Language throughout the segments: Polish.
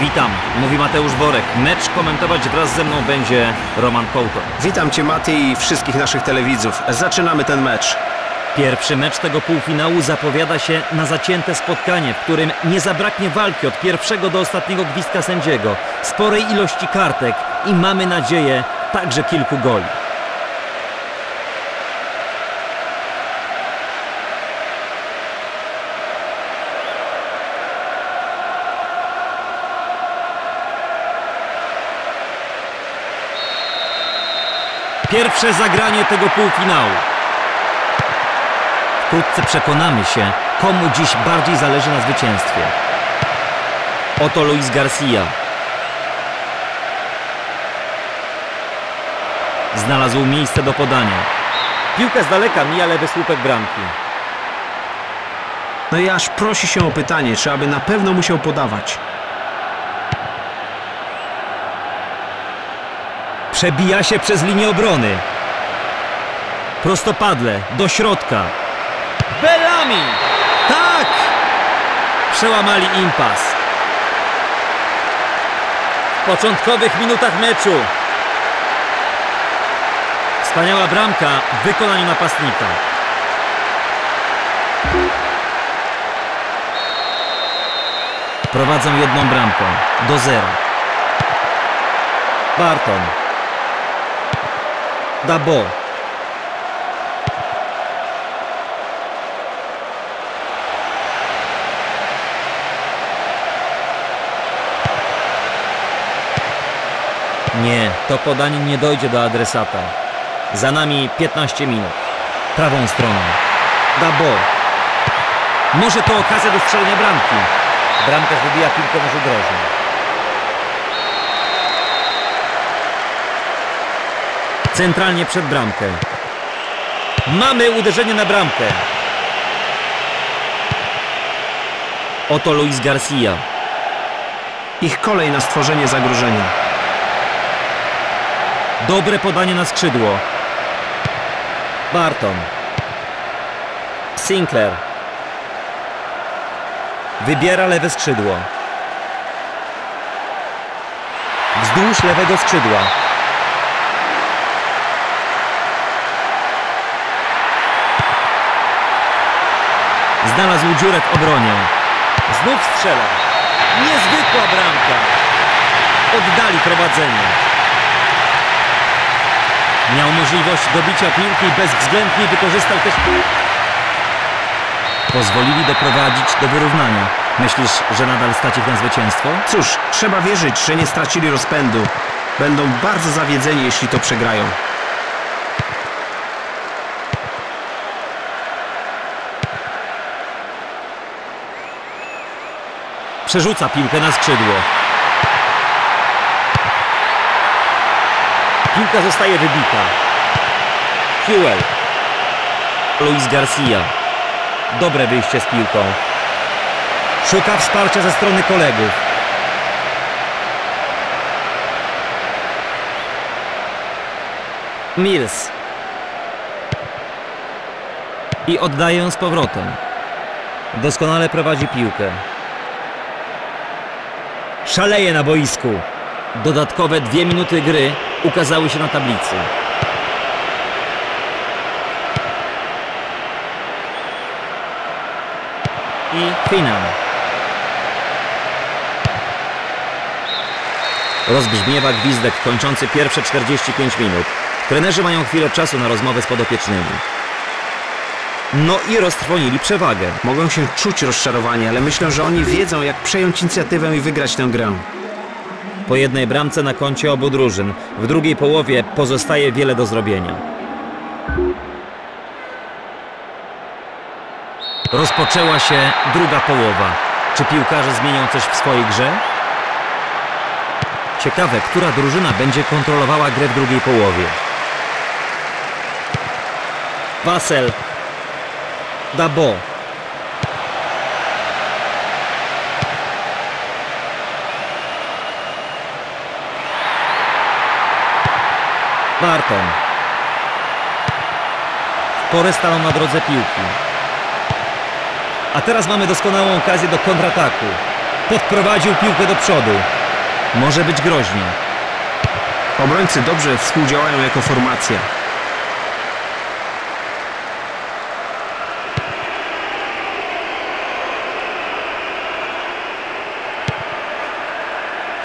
Witam, mówi Mateusz Borek. Mecz komentować wraz ze mną będzie Roman Kołto. Witam Cię Maty i wszystkich naszych telewidzów. Zaczynamy ten mecz. Pierwszy mecz tego półfinału zapowiada się na zacięte spotkanie, w którym nie zabraknie walki od pierwszego do ostatniego gwizdka sędziego, sporej ilości kartek i mamy nadzieję także kilku goli. Pierwsze zagranie tego półfinału. Wkrótce przekonamy się, komu dziś bardziej zależy na zwycięstwie. Oto Luis Garcia. Znalazł miejsce do podania. Piłka z daleka mija lewy słupek bramki. No i aż prosi się o pytanie, czy aby na pewno musiał podawać. Przebija się przez linię obrony. Prostopadle, do środka. Bellamy! Tak! Przełamali impas. W początkowych minutach meczu. Wspaniała bramka w wykonaniu napastnika. Prowadzą jedną bramką. Do zera. Barton. Dabo. Nie, to podanie nie dojdzie do adresata. Za nami 15 minut. Prawą stroną. Dabo. Może to okazja do strzelenia bramki. Bramkarz wybija piłkę na rzut Centralnie przed bramkę. Mamy uderzenie na bramkę. Oto Luis Garcia. Ich kolej na stworzenie zagrożenia. Dobre podanie na skrzydło. Barton. Sinclair. Wybiera lewe skrzydło. Wzdłuż lewego skrzydła. Znalazł dziurę w obronie. Znów strzela. Niezwykła bramka. Oddali prowadzenie. Miał możliwość dobicia piłki bezwzględnie wykorzystał też... Pozwolili doprowadzić do wyrównania. Myślisz, że nadal stać ich na zwycięstwo? Cóż, trzeba wierzyć, że nie stracili rozpędu. Będą bardzo zawiedzeni, jeśli to przegrają. Przerzuca piłkę na skrzydło. Piłka zostaje wybita. Hewell. Luis Garcia. Dobre wyjście z piłką. Szuka wsparcia ze strony kolegów. Mills. I oddaje ją z powrotem. Doskonale prowadzi piłkę. Szaleje na boisku. Dodatkowe dwie minuty gry ukazały się na tablicy. I finał. Rozbrzmiewa gwizdek kończący pierwsze 45 minut. Trenerzy mają chwilę czasu na rozmowę z podopiecznymi. No i roztrwonili przewagę. Mogą się czuć rozczarowani, ale myślę, że oni wiedzą, jak przejąć inicjatywę i wygrać tę grę. Po jednej bramce na koncie obu drużyn. W drugiej połowie pozostaje wiele do zrobienia. Rozpoczęła się druga połowa. Czy piłkarze zmienią coś w swojej grze? Ciekawe, która drużyna będzie kontrolowała grę w drugiej połowie. Wasel. Dabo. Barton. Porę stanął na drodze piłki. A teraz mamy doskonałą okazję do kontrataku. Podprowadził piłkę do przodu. Może być groźnie. Obrońcy dobrze współdziałają jako formacja.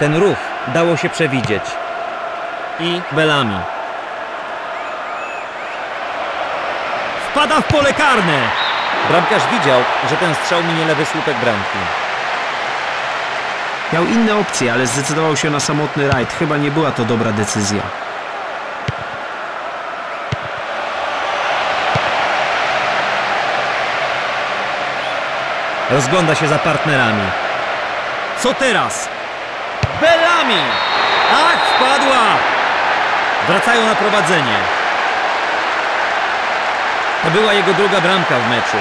Ten ruch dało się przewidzieć. I Belami. Wpada w pole karne. Bramkarz widział, że ten strzał minie lewy słupek bramki. Miał inne opcje, ale zdecydował się na samotny rajd. Chyba nie była to dobra decyzja. Rozgląda się za partnerami. Co teraz? Bellamy! Ach, wpadła! Wracają na prowadzenie. To była jego druga bramka w meczu.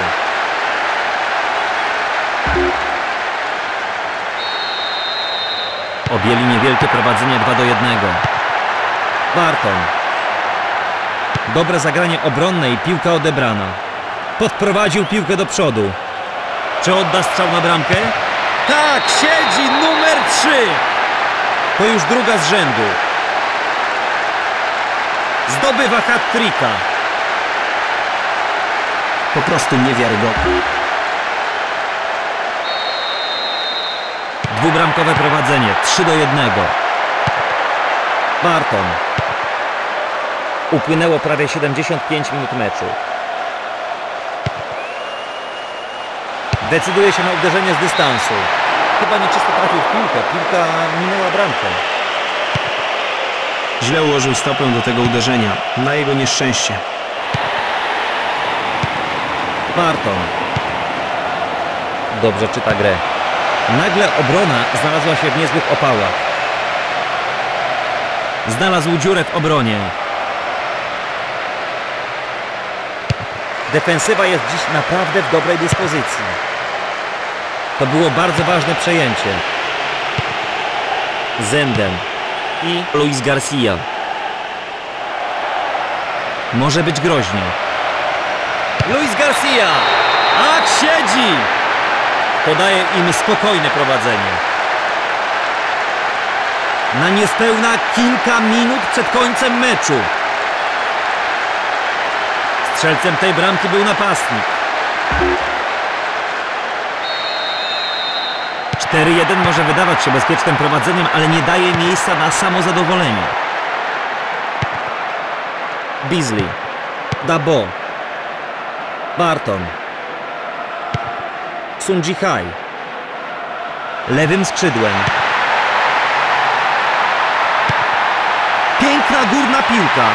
Objęli niewielkie prowadzenie 2 do 1. Barton. Dobre zagranie obronne i piłka odebrana. Podprowadził piłkę do przodu. Czy odda strzał na bramkę? Tak, siedzi numer 3. To już druga z rzędu. Zdobywa hat-tricka. Po prostu niewiarygodne. Dwubramkowe prowadzenie, 3 do 1. Barton. Upłynęło prawie 75 minut meczu. Decyduje się na uderzenie z dystansu. Chyba nieczysto trafił w piłkę. Piłka minęła bramkę. Źle ułożył stopę do tego uderzenia. Na jego nieszczęście. Barton. Dobrze czyta grę. Nagle obrona znalazła się w niezłych opałach. Znalazł dziurę w obronie. Defensywa jest dziś naprawdę w dobrej dyspozycji. To było bardzo ważne przejęcie. Zenden i Luis Garcia. Może być groźnie. Luis Garcia! Ach, siedzi! To daje im spokojne prowadzenie. Na niespełna kilka minut przed końcem meczu. Strzelcem tej bramki był napastnik. 4-1 może wydawać się bezpiecznym prowadzeniem, ale nie daje miejsca na samozadowolenie. Beasley. Dabo. Barton. Sun Jihai. Lewym skrzydłem. Piękna górna piłka.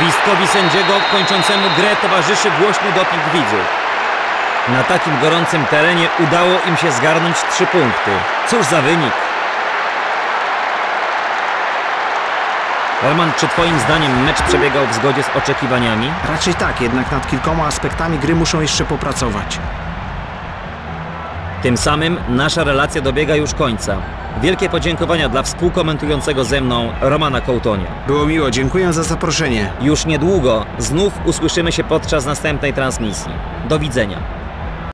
Gwizdkowi sędziego kończącemu grę towarzyszy głośny doping widzów. Na takim gorącym terenie udało im się zgarnąć trzy punkty. Cóż za wynik. Roman, czy twoim zdaniem mecz przebiegał w zgodzie z oczekiwaniami? Raczej tak, jednak nad kilkoma aspektami gry muszą jeszcze popracować. Tym samym nasza relacja dobiega już końca. Wielkie podziękowania dla współkomentującego ze mną Romana Kołtonia. Było miło, dziękuję za zaproszenie. Już niedługo znów usłyszymy się podczas następnej transmisji. Do widzenia.